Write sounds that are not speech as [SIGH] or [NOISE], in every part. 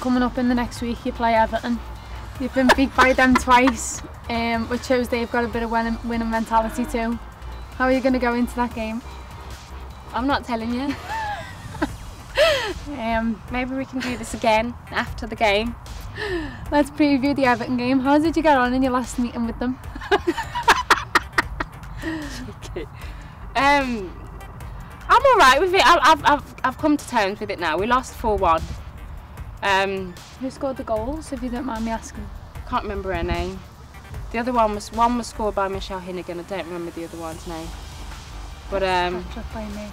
Coming up in the next week, you play Everton. You've been beat by them twice, um, which shows they've got a bit of winning, winning mentality too. How are you going to go into that game? I'm not telling you. [LAUGHS] Um, Maybe we can do this again after the game. let's preview the Everton game. How did you get on in your last meeting with them? Um, I'm all right with it. I, I've, I've, I've come to terms with it now. We lost 4 1. Um, Who scored the goals, if you don't mind me asking? can't remember her name. The other one was one was scored by Michelle Hinnigan. I don't remember the other one's name. But um, Just by me.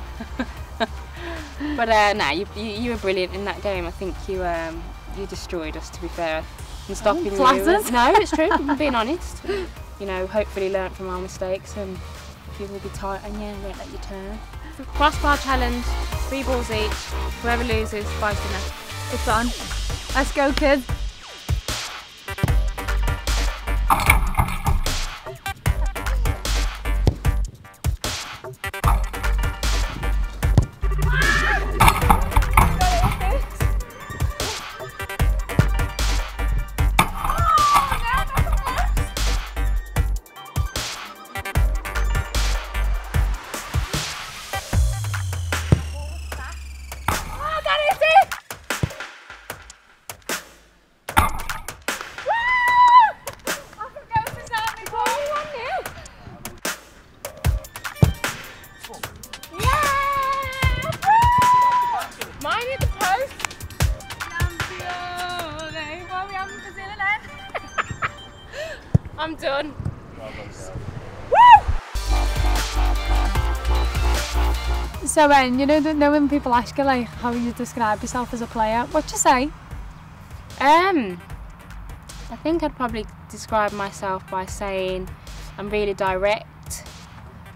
[LAUGHS] but uh, nah, you, you you were brilliant in that game. I think you um you destroyed us. To be fair, and stopping you. flattered. No, it's true. I'm [LAUGHS] being honest. You know, hopefully learn from our mistakes and you will be tight and yeah, won't let you turn. Crossbar challenge, three balls each. Whoever loses, buys dinner. It's on. Let's go, kids. I'm done. So, um, you know, that know when people ask you like how you describe yourself as a player, what you say? Um, I think I'd probably describe myself by saying I'm really direct.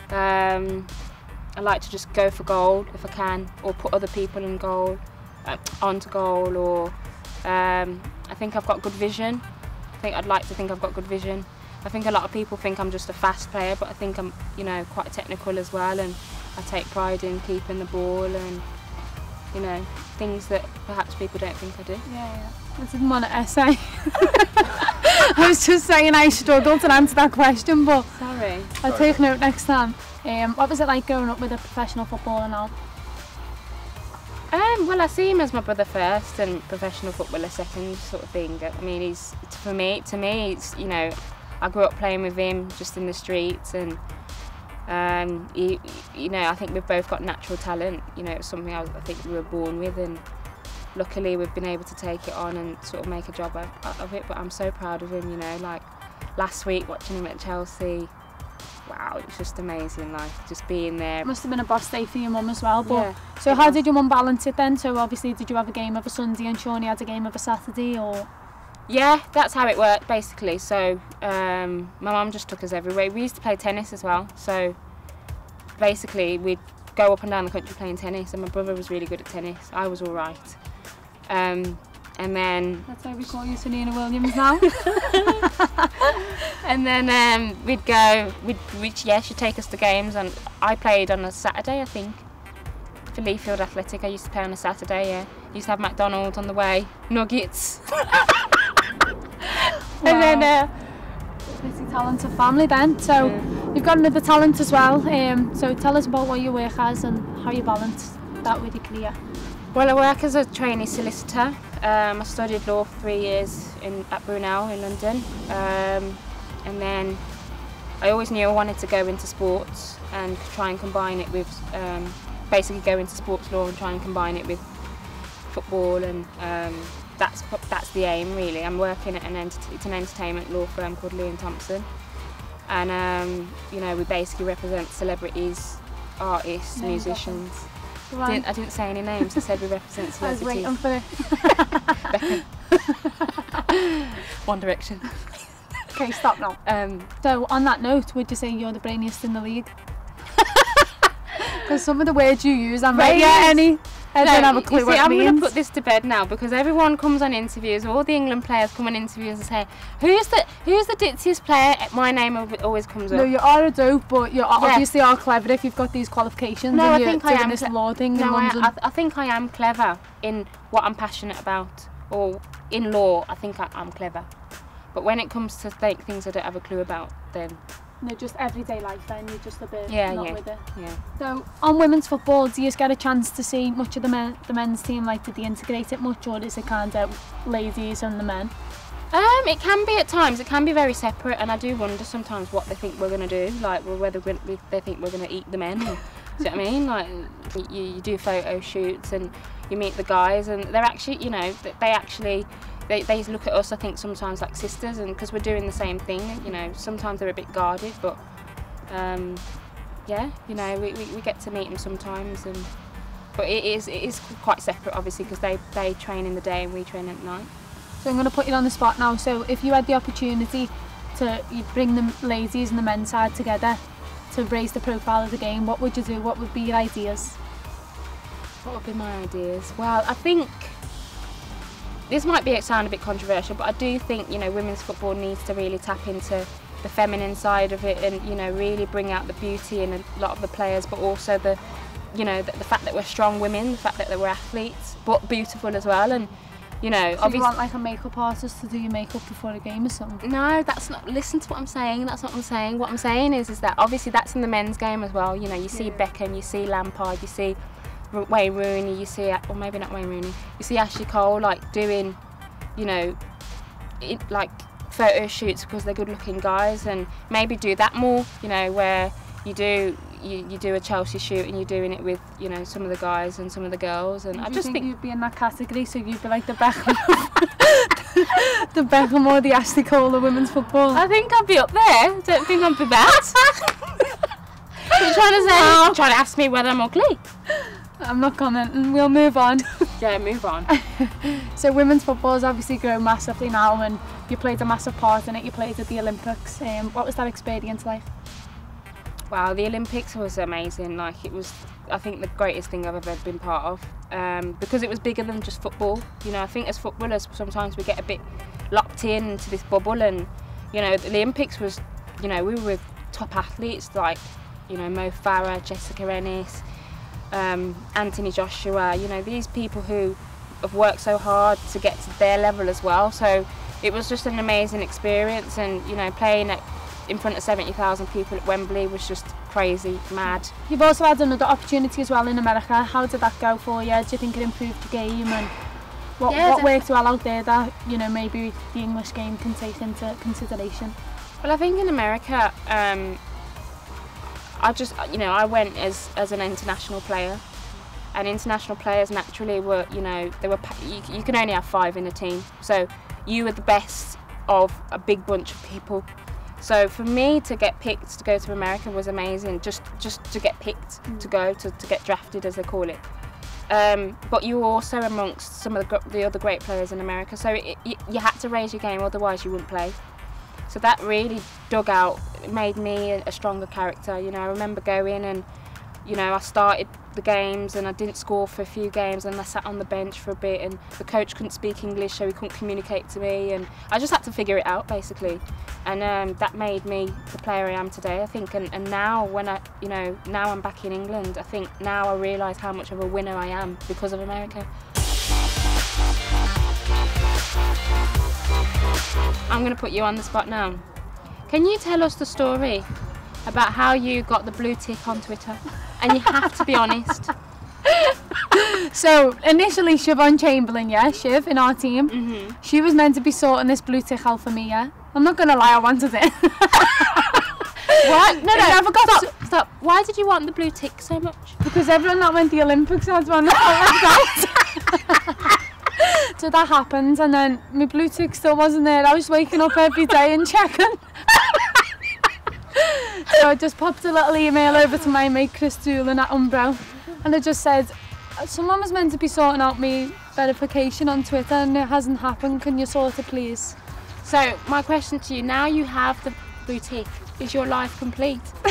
Um, I like to just go for goal if I can, or put other people in goal, uh, onto goal, or um, I think I've got good vision. Think I'd like to think I've got good vision. I think a lot of people think I'm just a fast player, but I think I'm, you know, quite technical as well, and I take pride in keeping the ball and, you know, things that perhaps people don't think I do. Yeah, yeah. Didn't want to essay. [LAUGHS] I was just saying I struggled to answer that question, but Sorry. I'll take note next time. Um, what was it like growing up with a professional footballer now? Um, well, I see him as my brother first and professional footballer second, sort of thing. I mean, he's for me. To me, it's you know, I grew up playing with him just in the streets, and um, he, you know, I think we've both got natural talent. You know, it's something I, I think we were born with, and luckily we've been able to take it on and sort of make a job of, of it. But I'm so proud of him. You know, like last week watching him at Chelsea. Wow, it was just amazing. Like just being there. It must have been a boss day for your mum as well. But Yeah, so how was. did your mum balance it then? So obviously, did you have a game of a Sunday and Sone had a game of a Saturday, or Yeah, that's how it worked basically. So um, my mum just took us everywhere. We used to play tennis as well. So basically we'd go up and down the country playing tennis, and my brother was really good at tennis. I was all right. Um, and then that's why we call you Sunina Williams now? [LAUGHS] and then um, we'd go. We'd, we'd yeah, she'd take us to games, and I played on a Saturday, I think. For Leafield Athletic, I used to play on a Saturday. Yeah, used to have McDonald's on the way, nuggets. [LAUGHS] And then uh, pretty talented family then. So you've got another talent as well. Um, so tell us about what you work as and how you balance that with your career. Well, I work as a trainee solicitor. Um, I studied law for three years in, at Brunel in London. Um, and then I always knew I wanted to go into sports and try and combine it with, um, basically go into sports law and try and combine it with football and um, that's that's the aim really. I'm working at an it's an entertainment law firm called Lee and Thompson, and um, you know we basically represent celebrities, artists, musicians. Go. Didn't, I didn't say any names. I said we represent I was waiting for it. [LAUGHS] [LAUGHS] One Direction. Okay, stop now. Um, So on that note, would you say you're the brainiest in the league? [LAUGHS] Because some of the words you use, I'm like, yeah, Brainiest? any. I don't have a clue see, I'm going to put this to bed now because everyone comes on interviews. All the England players come on interviews and say, "Who's the Who's the ditziest player?" My name always comes up. No, you are a dope, but you obviously are clever if you've got these qualifications No, and I you're think I am this law thing no, I, London. I, I think I am clever in what I'm passionate about. or in law, I think I, I'm clever. But when it comes to th- things I don't have a clue about, then No, just everyday life then, you're just a bit Yeah, not yeah. with it. yeah. So on women's football, do you get a chance to see much of the men, the men's team? Like, did they integrate it much, or is it kind of ladies and the men? Um, it can be at times. It can be very separate, and I do wonder sometimes what they think we're going to do. Like, well, whether they think we're going to eat the men. Or, [LAUGHS] do you know what I mean? Like, you, you do photo shoots and you meet the guys, and they're actually, you know, they actually. They, they look at us, I think, sometimes like sisters, and because we're doing the same thing, you know, sometimes they're a bit guarded, but um, yeah, you know, we, we, we get to meet them sometimes, and but it is it is quite separate, obviously, because they, they train in the day and we train at night. So I'm going to put you on the spot now. So if you had the opportunity to you bring the ladies and the men's side together to raise the profile of the game, what would you do? What would be your ideas? What would be my ideas? Well, I think this might be sound a bit controversial, but I do think you know women's football needs to really tap into the feminine side of it, and you know really bring out the beauty in a lot of the players, but also the you know the, the fact that we're strong women, the fact that we're athletes, but beautiful as well, and you know So you obviously. want like a makeup artist to do your makeup before a game or something? No, that's not. Listen to what I'm saying. That's not what I'm saying. What I'm saying is, is that obviously that's in the men's game as well. You know, you see Yeah. Beckham, you see Lampard, you see Wayne Rooney, you see, or maybe not Wayne Rooney, you see Ashley Cole like doing, you know, it, like photo shoots because they're good-looking guys, and maybe do that more. You know, where you do you, you do a Chelsea shoot and you're doing it with you know some of the guys and some of the girls, and I just think, think you'd be in that category, so you'd be like the Beckham, [LAUGHS] the Beckham or the Ashley Cole of women's football. I think I'd be up there. Don't think I'd be bad. [LAUGHS] You're trying to say, you're trying to ask me whether I'm ugly. I'm not commenting. We'll move on. [LAUGHS] Yeah, move on. [LAUGHS] So women's football has obviously grown massively now, and you played a massive part in it. You played at the Olympics. Um, what was that experience like? wow, the Olympics was amazing. Like it was, I think the greatest thing I've ever been part of. Um, because it was bigger than just football. You know, I think as footballers sometimes we get a bit locked in into this bubble, and you know, the Olympics was, you know, we were with top athletes like, you know, Mo Farah, Jessica Ennis, um, Anthony Joshua, you know, these people who have worked so hard to get to their level as well. So it was just an amazing experience and, you know, playing at, in front of 70,000 people at Wembley was just crazy, mad. You've also had another opportunity as well in America. How did that go for you? Do you think it improved the game and what, yeah, what worked well out there that, you know, maybe the English game can take into consideration? Well, I think in America, um, I just, you know, I went as, as an international player. And international players naturally were, you know, they were. You, you can only have five in a team, so you were the best of a big bunch of people. So for me to get picked to go to America was amazing. Just just to get picked to go to, to get drafted as they call it. Um, but you were also amongst some of the, the other great players in America. So it, you, you had to raise your game, otherwise you wouldn't play. So that really dug out, made me a, stronger character. You know, I remember going and, you know, I started the games and I didn't score for a few games and I sat on the bench for a bit and the coach couldn't speak English so he couldn't communicate to me and I just had to figure it out basically. And um, that made me the player I am today, I think. And, and now when I, you know, now I'm back in England, I think now I realise how much of a winner I am because of America. I'm going to put you on the spot now. Can you tell us the story about how you got the blue tick on Twitter? And you have to be honest. [LAUGHS] So initially Siobhan Chamberlain, yeah, Shiv in our team, hmm she was meant to be sorting this blue tick out for me, yeah. I'm not gonna lie, I wanted it. [LAUGHS] What? No, no. I never got stop, stop. Why did you want the blue tick so much? because everyone that went to the Olympics had one [LAUGHS] that. so that happened, and then my blue tick still wasn't there. I was waking up every day and checking. So I just popped a little email over to my mate Chris Doolan at Umbro, and it just said, uh, "Someone was meant to be sorting out me verification on Twitter, and it hasn't happened. Can you sort it, please?" So my question to you: Now you have the blue tick. Is your life complete? [LAUGHS]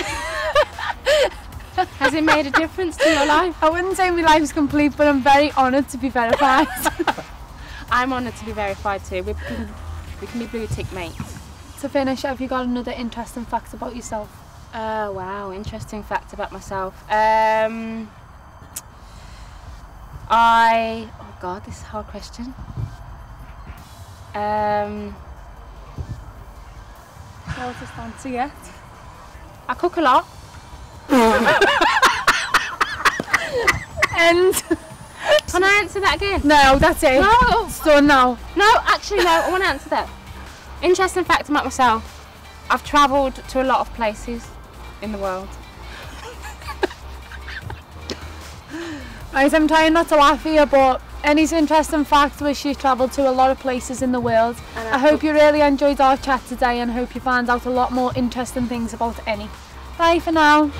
Has it made a difference to your life? I wouldn't say my life's complete, but I'm very honoured to be verified. [LAUGHS] I'm honoured to be verified too. We can, we can be blue tick mates. to finish, have you got another interesting fact about yourself? Oh wow, interesting fact about myself. Um, I oh god, this is a hard question. Um, No to answer yet. I cook a lot. And [LAUGHS] Can I answer that again? no, that's it. No, done now. no, actually no. I want to answer that. Interesting fact about myself: I've travelled to a lot of places in the world. Right, I'm trying not to laugh here, but Eni's interesting fact was she travelled to a lot of places in the world. And I hope you really enjoyed our chat today and hope you found out a lot more interesting things about Annie. Bye for now.